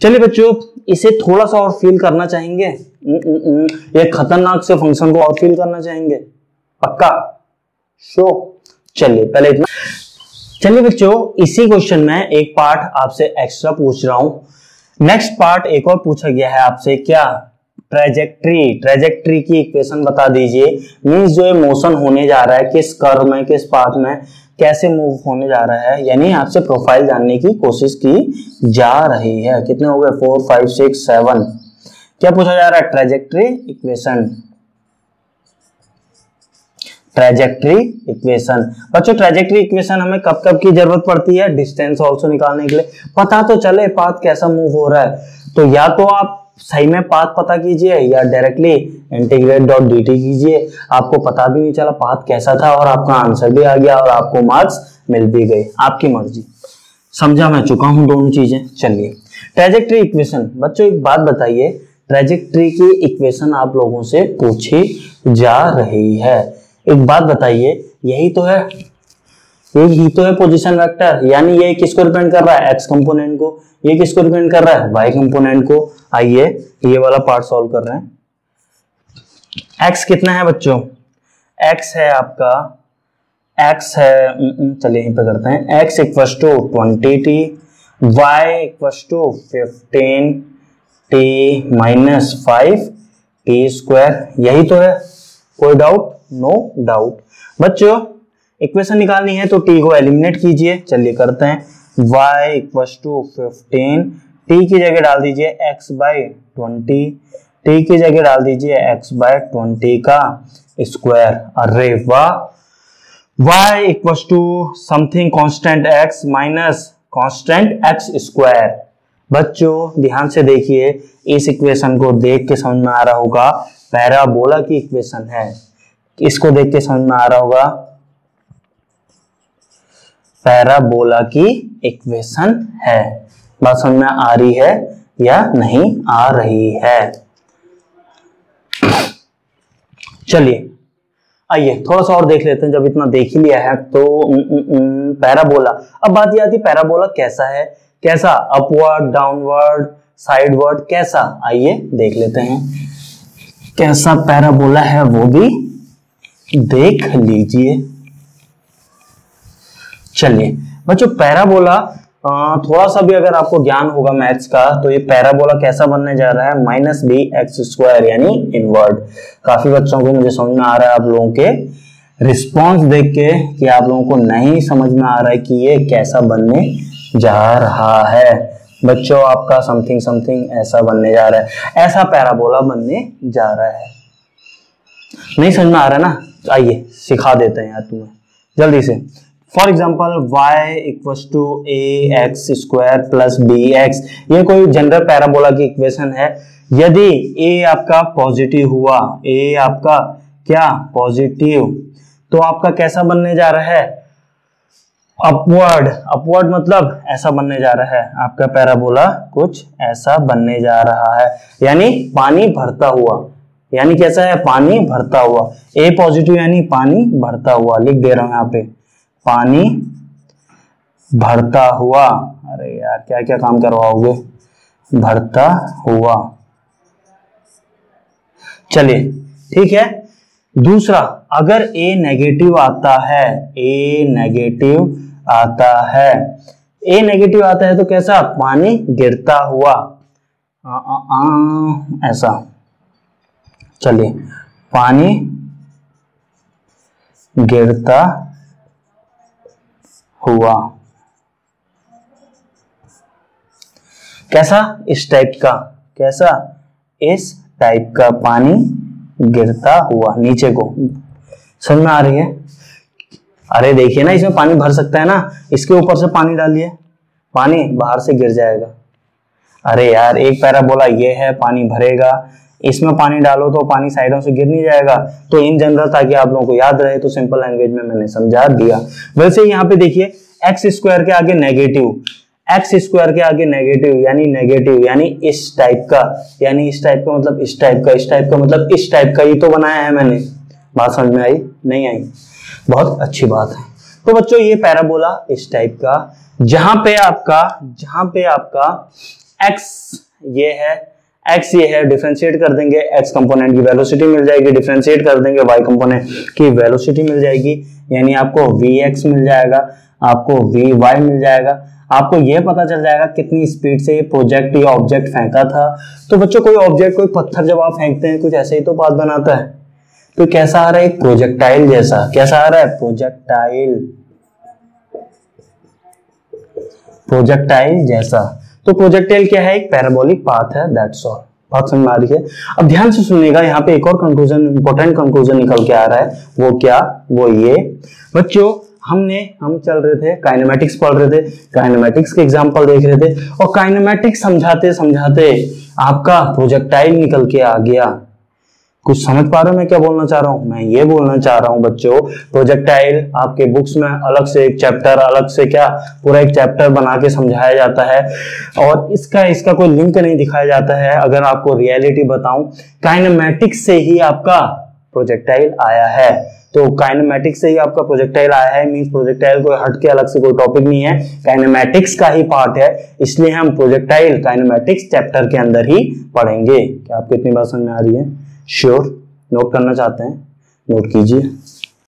चलिए बच्चों इसे थोड़ा सा और फील करना चाहेंगे। ये खतरनाक से फ़ंक्शन को और फील करना चाहेंगे। पक्का? शो चलिए, पहले इतना। चलिए बच्चों इसी क्वेश्चन में एक पार्ट आपसे एक्स्ट्रा पूछ रहा हूँ। नेक्स्ट पार्ट एक और पूछा गया है आपसे। क्या? ट्रेजेक्ट्री ट्रेजेक्ट्री की इक्वेशन बता दीजिए। मीन्स जो ये मोशन होने जा रहा है, किस कर्व में, किस पाथ में कैसे मूव होने जा रहा है, यानी आपसे प्रोफ़ाइल जानने की कोशिश की जा रही है। कितने हो गए? फोर फाइव सिक्स सेवन क्या पूछा जा रहा है? ट्रेजेक्ट्री इक्वेशन ट्रेजेक्ट्री इक्वेशन बच्चों ट्रेजेक्ट्री इक्वेशन हमें कब कब की ज़रूरत पड़ती है? डिस्टेंस ऑल्सो निकालने के लिए। पता तो चले पाथ कैसा मूव हो रहा है। तो या तो आप सही में पाथ पता कीजिए या डायरेक्टली इंटीग्रेट डॉट डी कीजिए। आपको पता भी नहीं चला पाथ कैसा था और आपका आंसर भी आ गया और आपको मार्क्स मिल भी गए। आपकी मर्ज़ी। समझा मैं चुका हूँ दोनों चीज़ें? चलिए। ट्रेजेक्ट्री इक्वेशन बच्चों, एक बात बताइए। ट्रेजेक्ट्री की इक्वेशन आप लोगों से पूछी जा रही है। एक बात बताइए, यही तो है। यही तो है पोजीशन वेक्टर यानी ये किसको डिपेंड कर रहा है? एक्स कंपोनेंट को। ये किसको डिपेंड कर रहा है? वाई कंपोनेंट को। आइए, ये वाला पार्ट सॉल्व कर रहे हैं। एक्स कितना है बच्चों? एक्स है आपका एक्स है चलिए यहीं पे करते हैं। X equals to twenty t y equals to fifteen t minus five t square यही तो है। कोई डाउट नो डाउट बच्चों इक्वेशन निकालनी है तो टी को एलिमिनेट कीजिए। चलिए करते हैं। Y equals to fifteen t की जगह डाल दीजिए एक्स बाई ट्वेंटी टी की जगह डाल दीजिए x बाय ट्वेंटी का स्क्वायर अरे वाह. Y equals to something constant x minus constant x square बच्चों, ध्यान से देखिए, इस इक्वेशन को देख के समझ में आ रहा होगा। पैराबोला की इक्वेशन है। इसको देख के समझ में आ रहा होगा। पैराबोला की इक्वेशन है। बात समझ में आ रही है या नहीं आ रही है? चलिए, आइए, थोड़ा सा और देख लेते हैं, जब इतना देख ही लिया है तो पैराबोला। अब बात यह आती पैराबोला कैसा है? कैसा? अपवर्ड, डाउनवर्ड, साइडवर्ड, कैसा? आइए, देख लेते हैं। कैसा पैराबोला है, वो भी देख लीजिए। चलिए, बच्चों, पैराबोला थोड़ा सा भी अगर आपको ज्ञान होगा मैथ्स का तो ये पैराबोला कैसा बनने जा रहा है? माइनस बी एक्स स्क्वायर यानी इनवर्ड। काफ़ी बच्चों को मुझे समझ में आ रहा है आप लोगों के रिस्पॉन्स देख के कि आप लोगों को नहीं समझ में आ रहा है कि ये कैसा बनने जा रहा है। बच्चों, आपका समथिंग समथिंग ऐसा बनने जा रहा है। ऐसा पैराबोला बनने जा रहा है। नहीं समझ में आ रहा है ना? आइए, सिखा देते हैं यार तुम्हें। जल्दी से। For example y equals to a x square plus b x ये कोई जनरल पैराबोला की इक्वेशन है। यदि a आपका पॉजिटिव हुआ, a आपका क्या पॉजिटिव तो आपका कैसा बनने जा रहा है? अपवर्ड अपवर्ड मतलब ऐसा बनने जा रहा है। आपका पैराबोला कुछ ऐसा बनने जा रहा है। यानी पानी भरता हुआ, यानी कैसा है? पानी भरता हुआ। ए पॉजिटिव यानी पानी भरता हुआ, लिख दे रहा हूँ यहाँ पे। पानी भरता हुआ अरे यार क्या क्या काम करवाओगे? भरता हुआ। चलिए ठीक है। दूसरा अगर ए नेगेटिव आता है ए नेगेटिव आता है। ए नेगेटिव आता है तो कैसा? पानी गिरता हुआ। आ, आ, आ, ऐसा। चलिए पानी गिरता हुआ। कैसा इस टाइप का? कैसा इस टाइप का पानी गिरता हुआ? नीचे को। समझ में आ रही है? अरे देखिए ना, इसमें पानी भर सकता है ना। इसके ऊपर से पानी डालिए। पानी बाहर से गिर जाएगा। अरे यार, एक पैरा बोला ये है, पानी भरेगा। इसमें पानी डालो तो पानी साइडों से गिर नहीं जाएगा। तो इन जनरल ताकि आप लोगों को याद रहे तो सिंपल लैंग्वेज में मैंने समझा दिया। वैसे यहाँ पे देखिए एक्स स्क्वायर के आगे नेगेटिव एक्स स्क्वायर के आगे नेगेटिव यानी नेगेटिव यानी इस टाइप का, यानी इस टाइप का मतलब इस टाइप का, इस टाइप का मतलब इस टाइप का ये तो बनाया है मैंने। बात समझ में आई? नहीं आई। बहुत अच्छी बात है। तो बच्चों, ये पैराबोला इस टाइप का, जहाँ पे आपका, जहाँ पे आपका एक्स ये है एक्स ये है डिफ्रेंशिएट कर देंगे एक्स कंपोनेंट की वेलोसिटी मिल जाएगी डिफ्रेंशिएट कर देंगे वाई कंपोनेंट की वेलोसिटी मिल जाएगी। यानी आपको वी एक्स मिल जाएगा, आपको वी वाई मिल जाएगा। आपको यह पता चल जाएगा कितनी स्पीड से ये प्रोजेक्ट या ऑब्जेक्ट फेंका था। तो बच्चों, कोई ऑब्जेक्ट कोई पत्थर जब आप फेंकते हैं, कुछ ऐसे ही तो बात बनाता है। तो कैसा आ रहा है? एक प्रोजेक्टाइल जैसा। कैसा आ रहा है? प्रोजेक्टाइल प्रोजेक्टाइल जैसा। तो प्रोजेक्टाइल क्या है? एक पैराबोलिक पाथ है दैट्स ऑल बात समझ में आ रही है? अब ध्यान से सुनिएगा, यहाँ पे एक और कंक्लूजन इंपॉर्टेंट कंक्लूजन निकल के आ रहा है। वो क्या? वो ये। बच्चों, हमने, हम चल रहे थे काइनेमेटिक्स पढ़ रहे थे काइनेमेटिक्स के एग्ज़ाम्पल देख रहे थे, और काइनेमेटिक्स समझाते समझाते आपका प्रोजेक्टाइल निकल के आ गया। कुछ समझ पा रहे हो मैं क्या बोलना चाह रहा हूँ? मैं ये बोलना चाह रहा हूँ बच्चों प्रोजेक्टाइल आपके बुक्स में अलग से एक चैप्टर अलग से क्या, पूरा एक चैप्टर बना के समझाया जाता है। और इसका इसका कोई लिंक नहीं दिखाया जाता है। अगर आपको रियलिटी बताऊँ काइनेमेटिक्स से ही आपका प्रोजेक्टाइल आया है। तो काइनेमेटिक्स से ही आपका प्रोजेक्टाइल आया है मीन प्रोजेक्टाइल कोई हट के अलग से कोई टॉपिक नहीं है। काइनेमेटिक्स का ही पार्ट है, इसलिए हम प्रोजेक्टाइल काइनेमेटिक्स चैप्टर के अंदर ही पढ़ेंगे। क्या आपको इतनी बात समझ में आ रही है? श्योर नोट करना चाहते हैं। नोट कीजिए।